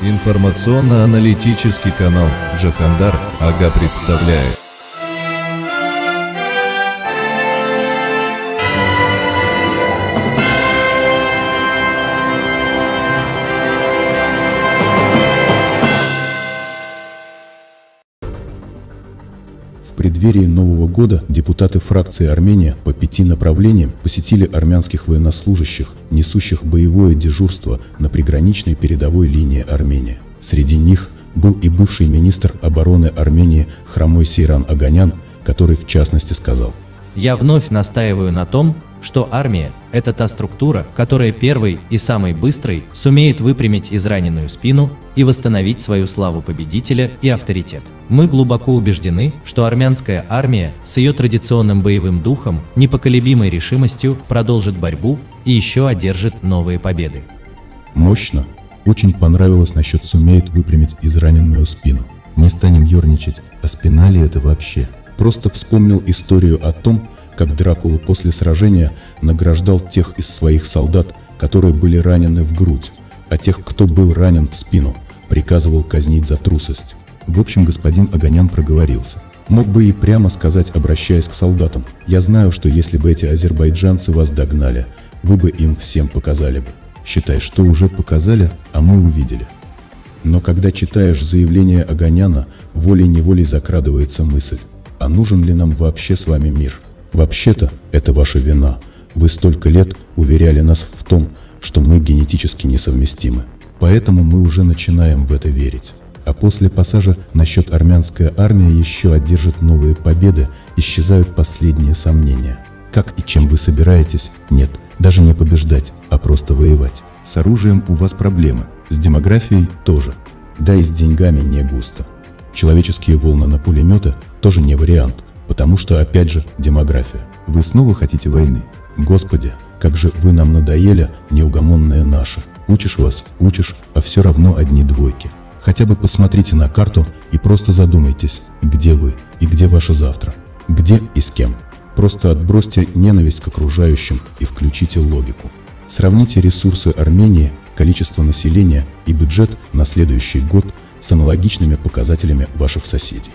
Информационно-аналитический канал Джахандар Ага представляет. Преддверии Нового года депутаты фракции Армения по пяти направлениям посетили армянских военнослужащих, несущих боевое дежурство на приграничной передовой линии Армении. Среди них был и бывший министр обороны Армении Хромой Сейран Аганян, который в частности сказал Я вновь настаиваю на том, что армия – это та структура, которая первой и самой быстрой сумеет выпрямить израненную спину и восстановить свою славу победителя и авторитет. Мы глубоко убеждены, что армянская армия с ее традиционным боевым духом, непоколебимой решимостью продолжит борьбу и еще одержит новые победы. Мощно. Очень понравилось насчет сумеет выпрямить израненную спину. Не станем ерничать, а спина ли это вообще? Просто вспомнил историю о том, как Дракула после сражения награждал тех из своих солдат, которые были ранены в грудь, а тех, кто был ранен в спину, приказывал казнить за трусость. В общем, господин Огонян проговорился. Мог бы и прямо сказать, обращаясь к солдатам, «Я знаю, что если бы эти азербайджанцы вас догнали, вы бы им всем показали бы. Считай, что уже показали, а мы увидели». Но когда читаешь заявление Огоняна, волей-неволей закрадывается мысль, а нужен ли нам вообще с вами мир? Вообще-то это ваша вина. Вы столько лет уверяли нас в том, что мы генетически несовместимы. Поэтому мы уже начинаем в это верить. А после пассажа насчет армянская армия еще одержит новые победы, исчезают последние сомнения. Как и чем вы собираетесь? Нет, даже не побеждать, а просто воевать. С оружием у вас проблемы, с демографией тоже. Да и с деньгами не густо. Человеческие волны на пулеметы тоже не вариант, потому что опять же демография. Вы снова хотите войны? Господи, как же вы нам надоели, неугомонные наши. Учишь вас, учишь, а все равно одни двойки. Хотя бы посмотрите на карту и просто задумайтесь, где вы и где ваше завтра. Где и с кем. Просто отбросьте ненависть к окружающим и включите логику. Сравните ресурсы Армении, количество населения и бюджет на следующий год с аналогичными показателями ваших соседей.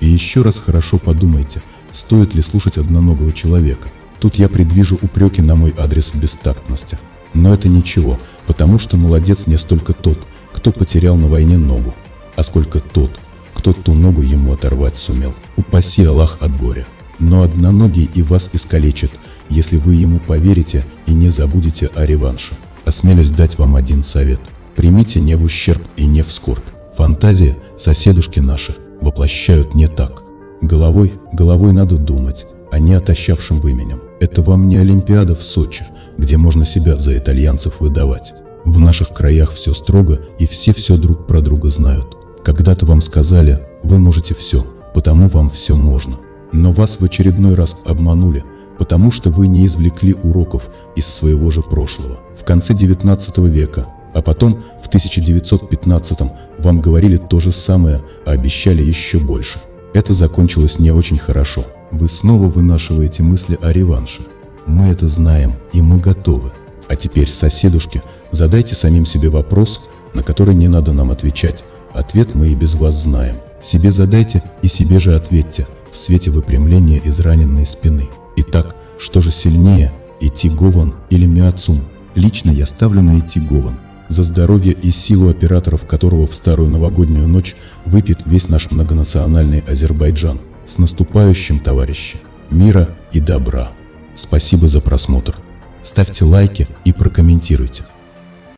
И еще раз хорошо подумайте, стоит ли слушать одноногого человека. Тут я предвижу упреки на мой адрес в бестактности. Но это ничего, потому что молодец не столько тот, кто потерял на войне ногу, а сколько тот, кто ту ногу ему оторвать сумел. Упаси Аллах от горя. Но одноногий и вас искалечит, если вы ему поверите и не забудете о реванше. Осмелюсь дать вам один совет. Примите не в ущерб и не в скорбь. Фантазия, соседушки наши, воплощают не так. Головой, головой надо думать, а не отощавшим выменем. Это вам не Олимпиада в Сочи, где можно себя за итальянцев выдавать. В наших краях все строго, и все все друг про друга знают. Когда-то вам сказали, вы можете все, потому вам все можно. Но вас в очередной раз обманули, потому что вы не извлекли уроков из своего же прошлого. В конце 19 века, а потом в 1915 вам говорили то же самое, а обещали еще больше. Это закончилось не очень хорошо. Вы снова вынашиваете мысли о реванше. Мы это знаем, и мы готовы. А теперь, соседушки, задайте самим себе вопрос, на который не надо нам отвечать. Ответ мы и без вас знаем. Себе задайте и себе же ответьте в свете выпрямления израненной спины. Итак, что же сильнее, идти Гован или Миацум? Лично я ставлю на идти Гован. За здоровье и силу операторов которого в старую новогоднюю ночь выпьет весь наш многонациональный Азербайджан. С наступающим, товарищи! Мира и добра! Спасибо за просмотр! Ставьте лайки и прокомментируйте.